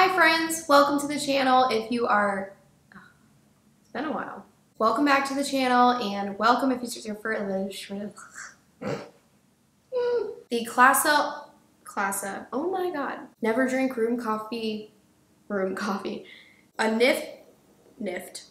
Hi friends, welcome to the channel. If you are, it's been a while. Welcome back to the channel and welcome if it's your first, the Classa, Classa, oh my god. Never drink room coffee, room coffee. A Nift, Nift.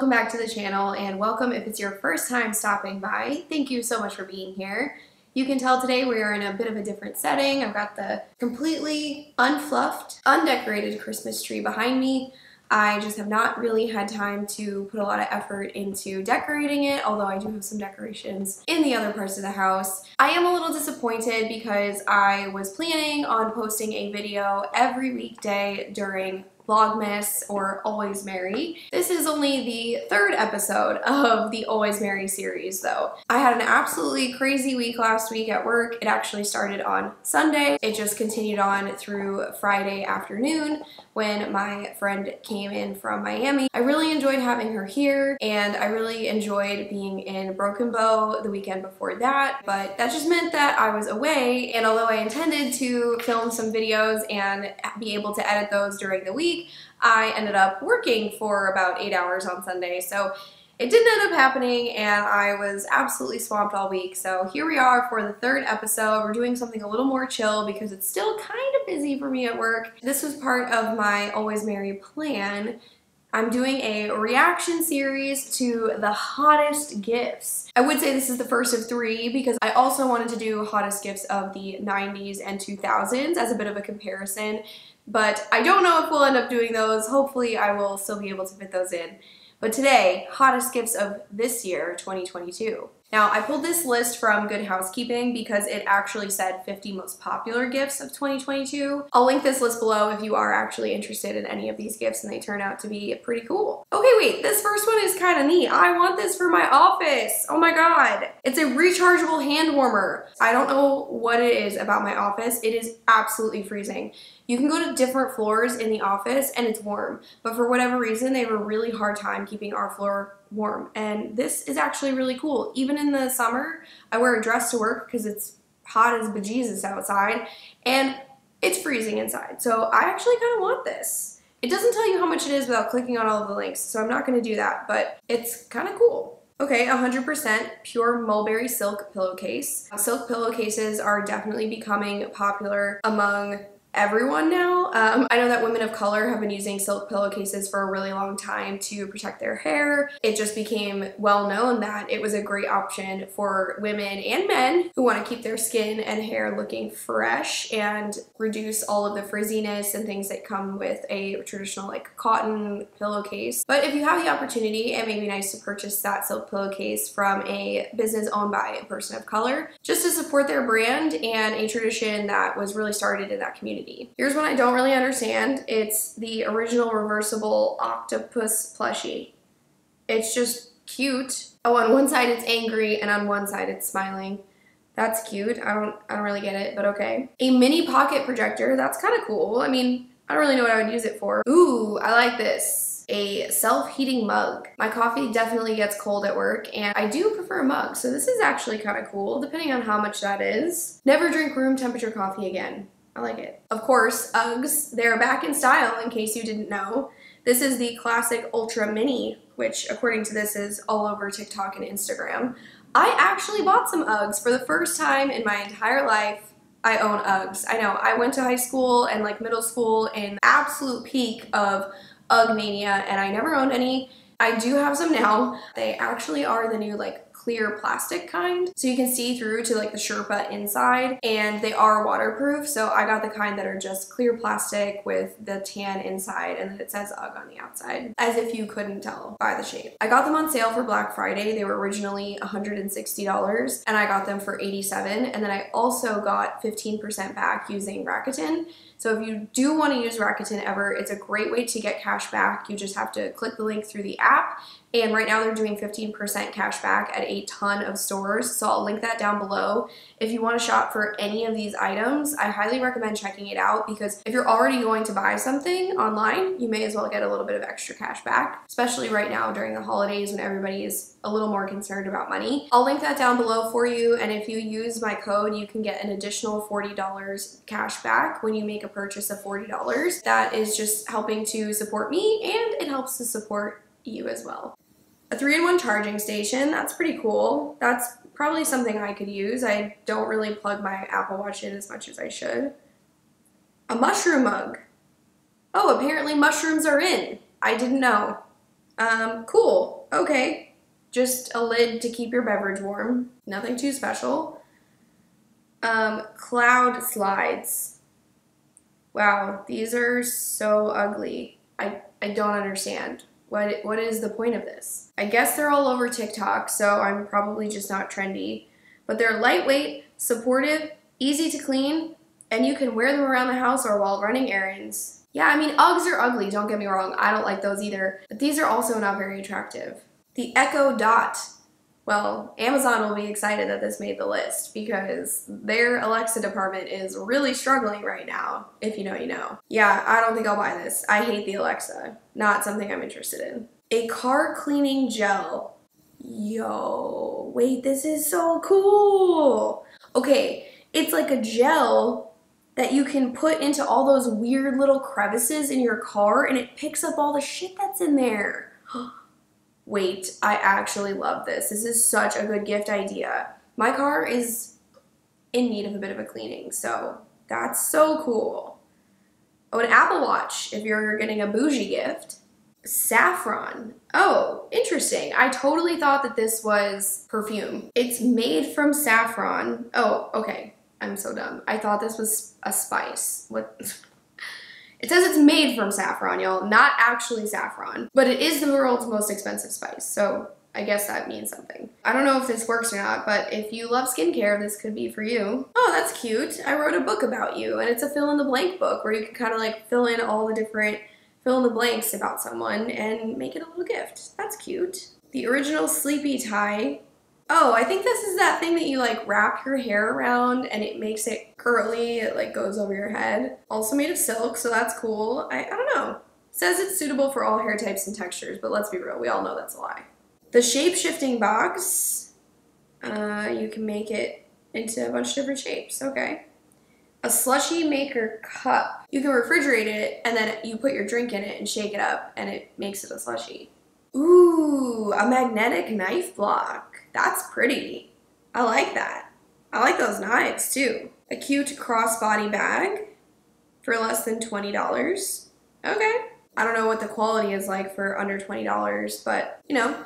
Welcome back to the channel and welcome if it's your first time stopping by. Thank you so much for being here. You can tell today we are in a bit of a different setting. I've got the completely unfluffed, undecorated Christmas tree behind me. I just have not really had time to put a lot of effort into decorating it, although I do have some decorations in the other parts of the house. I am a little disappointed because I was planning on posting a video every weekday during Vlogmas or Always Merry. This is only the third episode of the Always Merry series though. I had an absolutely crazy week last week at work. It actually started on Sunday. It just continued on through Friday afternoon when my friend came in from Miami. I really enjoyed having her here and I really enjoyed being in Broken Bow the weekend before that, but that just meant that I was away and although I intended to film some videos and be able to edit those during the week, I ended up working for about eight hours on Sunday. So it didn't end up happening and I was absolutely swamped all week. So here we are for the third episode. We're doing something a little more chill because it's still kind of busy for me at work. This was part of my Always Merry plan. I'm doing a reaction series to the hottest gifts. I would say this is the first of three because I also wanted to do hottest gifts of the 90s and 2000s as a bit of a comparison, but I don't know if we'll end up doing those. Hopefully I will still be able to fit those in. But today, hottest gifts of this year, 2022. Now, I pulled this list from Good Housekeeping because it actually said 50 most popular gifts of 2022. I'll link this list below if you are actually interested in any of these gifts and they turn out to be pretty cool. Okay, wait, this first one is kind of neat. I want this for my office. Oh my god. It's a rechargeable hand warmer. I don't know what it is about my office. It is absolutely freezing. You can go to different floors in the office and it's warm, but for whatever reason, they have a really hard time keeping our floor warm. And this is actually really cool. Even in the summer, I wear a dress to work because it's hot as bejesus outside and it's freezing inside. So I actually kind of want this. It doesn't tell you how much it is without clicking on all of the links, so I'm not going to do that, but it's kind of cool. Okay, 100% pure mulberry silk pillowcase. Silk pillowcases are definitely becoming popular among everyone now. Um, I know that women of color have been using silk pillowcases for a really long time to protect their hair. It just became well known that it was a great option for women and men who want to keep their skin and hair looking fresh and reduce all of the frizziness and things that come with a traditional like cotton pillowcase. But if you have the opportunity, it may be nice to purchase that silk pillowcase from a business owned by a person of color just to support their brand and a tradition that was really started in that community community. Here's one I don't really understand. It's the original reversible octopus plushie. It's just cute. Oh, on one side it's angry and on one side it's smiling. That's cute. I don't I don't really get it, but okay. A mini pocket projector. That's kind of cool. I mean, I don't really know what I would use it for. Ooh, I like this a self-heating mug. My coffee definitely gets cold at work and I do prefer a mug, so this is actually kind of cool depending on how much that is. Never drink room temperature coffee again. I like it. Of course, Uggs, they're back in style in case you didn't know. This is the classic Ultra Mini, which according to this is all over TikTok and Instagram. I actually bought some Uggs for the first time in my entire life. I own Uggs. I know, I went to high school and like middle school in absolute peak of Ugg mania and I never owned any. I do have some now. They actually are the new like clear plastic kind. So you can see through to like the Sherpa inside and they are waterproof. So I got the kind that are just clear plastic with the tan inside and then it says UGG on the outside as if you couldn't tell by the shape. I got them on sale for Black Friday. They were originally $160 and I got them for 87 and then I also got 15% back using Rakuten. So if you do want to use Rakuten ever, it's a great way to get cash back. You just have to click the link through the app. And right now they're doing 15% cash back at a ton of stores. So I'll link that down below. If you want to shop for any of these items, I highly recommend checking it out because if you're already going to buy something online, you may as well get a little bit of extra cash back, especially right now during the holidays when everybody is a little more concerned about money. I'll link that down below for you. And if you use my code, you can get an additional $40 cash back when you make a purchase of $40. That is just helping to support me and it helps to support you as well. A three-in-one charging station, that's pretty cool. That's probably something I could use. I don't really plug my Apple Watch in as much as I should. A mushroom mug. Oh, apparently mushrooms are in. I didn't know. Um, cool. Okay. Just a lid to keep your beverage warm. Nothing too special. Um, cloud slides. Wow, these are so ugly. I, I don't understand. What, what is the point of this? I guess they're all over TikTok, so I'm probably just not trendy. But they're lightweight, supportive, easy to clean, and you can wear them around the house or while running errands. Yeah, I mean, Uggs are ugly, don't get me wrong. I don't like those either. But these are also not very attractive. The Echo Dot. Well, Amazon will be excited that this made the list because their Alexa department is really struggling right now, if you know, you know. Yeah, I don't think I'll buy this. I hate the Alexa. Not something I'm interested in. A car cleaning gel. Yo, wait, this is so cool. Okay, it's like a gel that you can put into all those weird little crevices in your car and it picks up all the shit that's in there. Wait, I actually love this. This is such a good gift idea. My car is in need of a bit of a cleaning, so that's so cool. Oh, an Apple Watch if you're getting a bougie gift. Saffron. Oh, interesting. I totally thought that this was perfume. It's made from saffron. Oh, okay. I'm so dumb. I thought this was a spice. What? It says it's made from saffron, y'all, not actually saffron, but it is the world's most expensive spice, so I guess that means something. I don't know if this works or not, but if you love skincare, this could be for you. Oh, that's cute. I wrote a book about you, and it's a fill in the blank book where you can kind of like fill in all the different fill in the blanks about someone and make it a little gift. That's cute. The original Sleepy Tie Oh, I think this is that thing that you like wrap your hair around and it makes it curly, it like goes over your head. Also made of silk, so that's cool. I, I don't know. Says it's suitable for all hair types and textures, but let's be real, we all know that's a lie. The shape-shifting box, uh, you can make it into a bunch of different shapes, okay. A slushy maker cup. You can refrigerate it and then you put your drink in it and shake it up and it makes it a slushy. Ooh, a magnetic knife block. That's pretty. I like that. I like those knives too. A cute crossbody bag for less than $20. Okay. I don't know what the quality is like for under $20, but you know,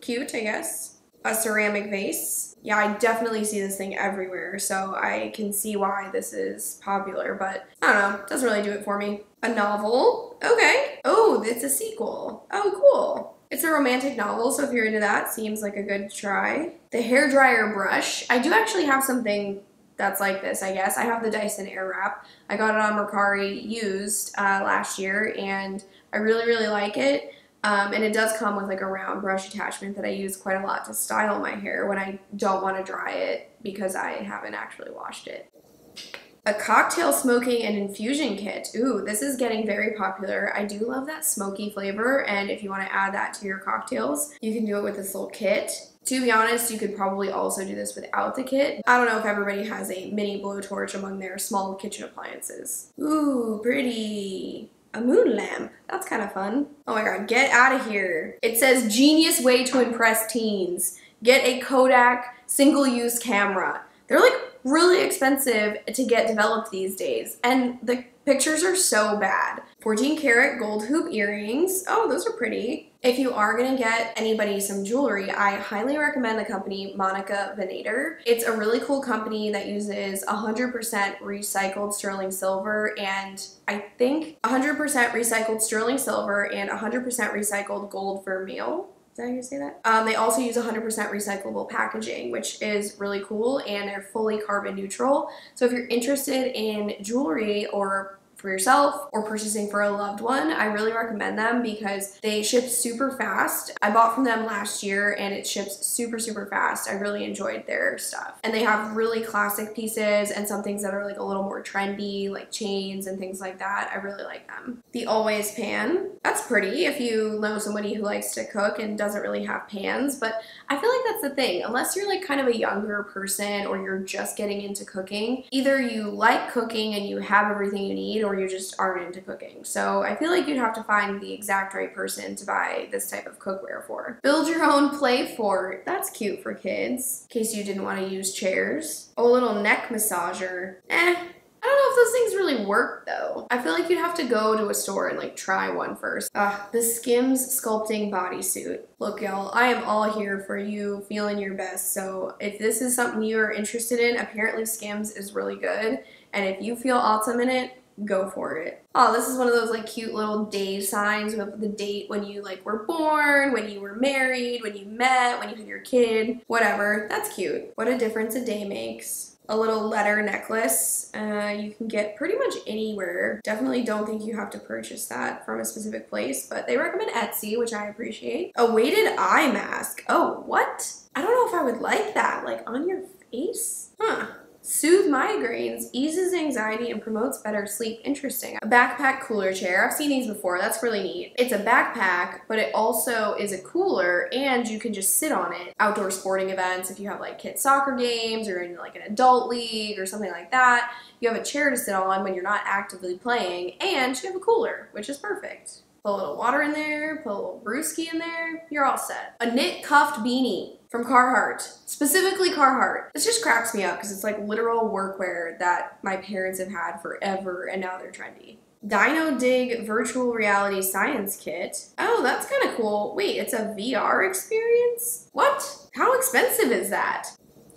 cute, I guess. A ceramic vase. Yeah, I definitely see this thing everywhere, so I can see why this is popular, but I don't know, doesn't really do it for me. A novel. Okay. Oh, it's a sequel. Oh, cool. It's a romantic novel, so if you're into that, seems like a good try. The hair dryer brush. I do actually have something that's like this, I guess. I have the Dyson Airwrap. I got it on Mercari used uh, last year, and I really, really like it. Um, and it does come with like a round brush attachment that I use quite a lot to style my hair when I don't want to dry it because I haven't actually washed it. A cocktail smoking and infusion kit. Ooh, this is getting very popular. I do love that smoky flavor, and if you want to add that to your cocktails, you can do it with this little kit. To be honest, you could probably also do this without the kit. I don't know if everybody has a mini blowtorch among their small kitchen appliances. Ooh, pretty. A moon lamp. That's kind of fun. Oh my god, get out of here. It says genius way to impress teens. Get a Kodak single-use camera. They're like really expensive to get developed these days. And the pictures are so bad. 14 karat gold hoop earrings. Oh, those are pretty. If you are gonna get anybody some jewelry, I highly recommend the company Monica Vinader. It's a really cool company that uses 100% recycled sterling silver and I think 100% recycled sterling silver and 100% recycled gold vermeil. Is that how you say that? Um, they also use 100% recyclable packaging, which is really cool, and they're fully carbon neutral. So if you're interested in jewelry or for yourself or purchasing for a loved one, I really recommend them because they ship super fast. I bought from them last year and it ships super, super fast. I really enjoyed their stuff. And they have really classic pieces and some things that are like a little more trendy, like chains and things like that. I really like them. The Always Pan, that's pretty if you know somebody who likes to cook and doesn't really have pans, but I feel like that's the thing. Unless you're like kind of a younger person or you're just getting into cooking, either you like cooking and you have everything you need or you just aren't into cooking. So I feel like you'd have to find the exact right person to buy this type of cookware for. Build your own play fort. That's cute for kids. In case you didn't want to use chairs. Oh, a little neck massager. Eh, I don't know if those things really work though. I feel like you'd have to go to a store and like try one first. Ah, the Skims sculpting bodysuit. Look, y'all, I am all here for you feeling your best. So if this is something you're interested in, apparently Skims is really good. And if you feel awesome in it, go for it. Oh, this is one of those like cute little day signs with the date when you like were born, when you were married, when you met, when you had your kid, whatever. That's cute. What a difference a day makes a little letter necklace. Uh, you can get pretty much anywhere. Definitely don't think you have to purchase that from a specific place, but they recommend Etsy, which I appreciate. A weighted eye mask. Oh, what? I don't know if I would like that, like on your face? Huh. Soothe migraines, eases anxiety, and promotes better sleep. Interesting. A backpack cooler chair. I've seen these before. That's really neat. It's a backpack, but it also is a cooler, and you can just sit on it. Outdoor sporting events, if you have like kids' soccer games or in like an adult league or something like that, you have a chair to sit on when you're not actively playing, and you have a cooler, which is perfect. Put a little water in there, put a little brewski in there, you're all set. A knit cuffed beanie from Carhartt, specifically Carhartt. This just cracks me up because it's like literal workwear that my parents have had forever and now they're trendy. Dino Dig Virtual Reality Science Kit. Oh, that's kind of cool. Wait, it's a VR experience? What? How expensive is that?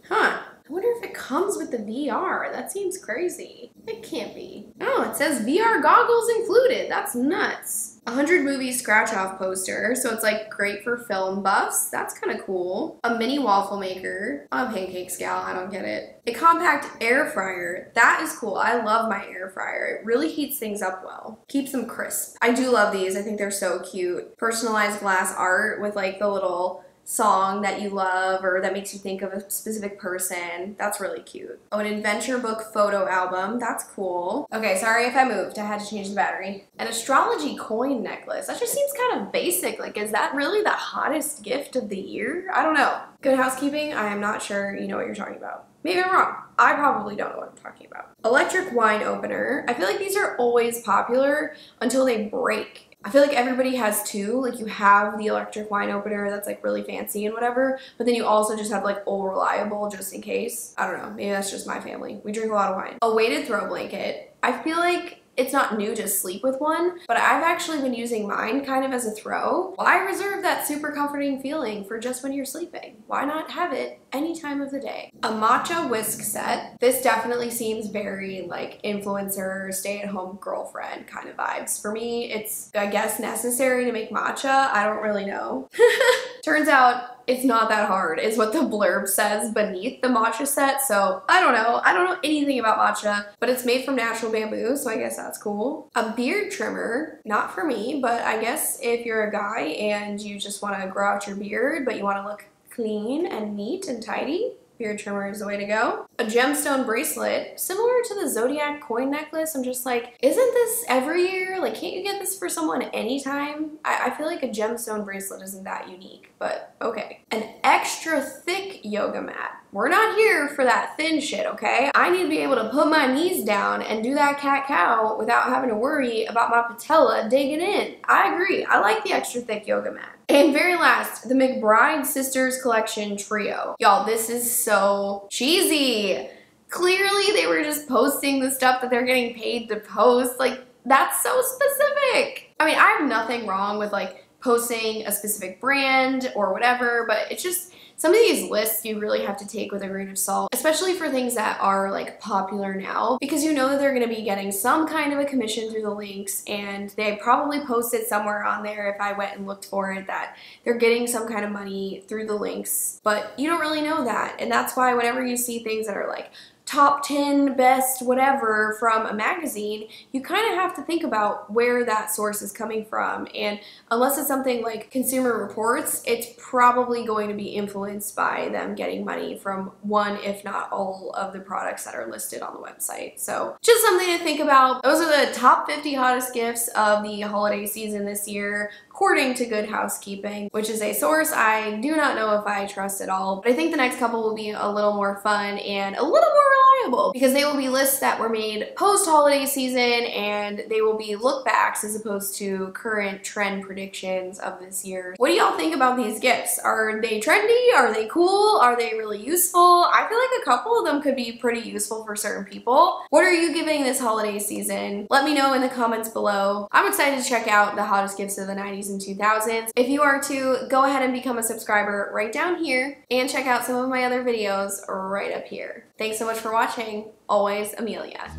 Huh. I wonder if it comes with the VR. That seems crazy. It can't be. Oh, it says VR goggles included. That's nuts. 100 movie scratch off poster, so it's like great for film buffs. That's kind of cool. A mini waffle maker. I'm a pancakes gal, I don't get it. A compact air fryer. That is cool. I love my air fryer. It really heats things up well. Keeps them crisp. I do love these. I think they're so cute. Personalized glass art with like the little song that you love or that makes you think of a specific person. That's really cute. Oh, an adventure book photo album. That's cool. Okay, sorry if I moved. I had to change the battery. An astrology coin necklace. That just seems kind of basic. Like, is that really the hottest gift of the year? I don't know. Good housekeeping. I am not sure you know what you're talking about. Maybe I'm wrong. I probably don't know what I'm talking about. Electric wine opener. I feel like these are always popular until they break I feel like everybody has two. Like you have the electric wine opener that's like really fancy and whatever, but then you also just have like old reliable just in case. I don't know. Maybe that's just my family. We drink a lot of wine. A weighted throw blanket. I feel like it's not new to sleep with one, but I've actually been using mine kind of as a throw. Why reserve that super comforting feeling for just when you're sleeping? Why not have it any time of the day? A matcha whisk set. This definitely seems very like influencer, stay-at-home girlfriend kind of vibes. For me, it's, I guess, necessary to make matcha. I don't really know. Turns out it's not that hard is what the blurb says beneath the matcha set. So I don't know. I don't know anything about matcha, but it's made from natural bamboo, so I guess that's cool. A beard trimmer, not for me, but I guess if you're a guy and you just want to grow out your beard, but you want to look clean and neat and tidy, beard trimmer is the way to go. A gemstone bracelet, similar to the Zodiac coin necklace. I'm just like, isn't this every year? Like, can't you get this for someone anytime? I, I feel like a gemstone bracelet isn't that unique, but okay. An extra thick yoga mat. We're not here for that thin shit, okay? I need to be able to put my knees down and do that cat-cow without having to worry about my patella digging in. I agree. I like the extra thick yoga mat. And very last, the McBride Sisters Collection Trio. Y'all, this is so cheesy. Clearly, they were just posting the stuff that they're getting paid to post. Like, that's so specific. I mean, I have nothing wrong with like posting a specific brand or whatever, but it's just some of these lists you really have to take with a grain of salt, especially for things that are like popular now, because you know that they're going to be getting some kind of a commission through the links and they probably posted somewhere on there if I went and looked for it that they're getting some kind of money through the links, but you don't really know that. And that's why whenever you see things that are like top 10 best whatever from a magazine, you kind of have to think about where that source is coming from. And unless it's something like Consumer Reports, it's probably going to be influenced by them getting money from one, if not all, of the products that are listed on the website. So just something to think about. Those are the top 50 hottest gifts of the holiday season this year according to Good Housekeeping, which is a source I do not know if I trust at all. But I think the next couple will be a little more fun and a little more reliable because they will be lists that were made post holiday season and they will be look backs as opposed to current trend predictions of this year. What do y'all think about these gifts? Are they trendy? Are they cool? Are they really useful? I feel like a couple of them could be pretty useful for certain people. What are you giving this holiday season? Let me know in the comments below. I'm excited to check out the hottest gifts of the 90s and 2000s. If you are to, go ahead and become a subscriber right down here and check out some of my other videos right up here. Thanks so much for watching. Always Emilia.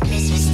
Christmas